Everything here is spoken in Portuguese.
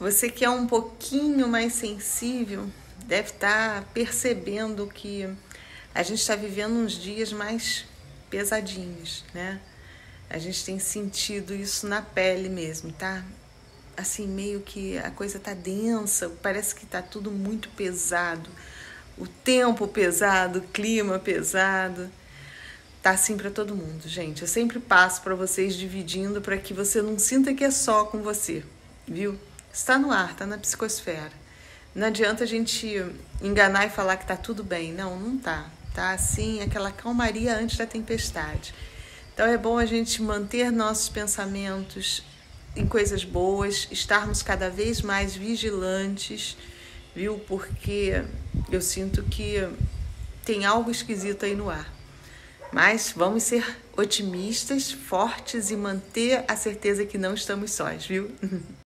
Você que é um pouquinho mais sensível deve estar tá percebendo que a gente está vivendo uns dias mais pesadinhos, né? A gente tem sentido isso na pele mesmo, tá? Assim, meio que a coisa tá densa, parece que tá tudo muito pesado. O tempo pesado, o clima pesado. Tá assim para todo mundo, gente. Eu sempre passo para vocês dividindo para que você não sinta que é só com você, viu? Está no ar, está na psicosfera. Não adianta a gente enganar e falar que está tudo bem. Não, não tá. Tá assim, aquela calmaria antes da tempestade. Então é bom a gente manter nossos pensamentos em coisas boas, estarmos cada vez mais vigilantes, viu? Porque eu sinto que tem algo esquisito aí no ar. Mas vamos ser otimistas, fortes e manter a certeza que não estamos sós, viu?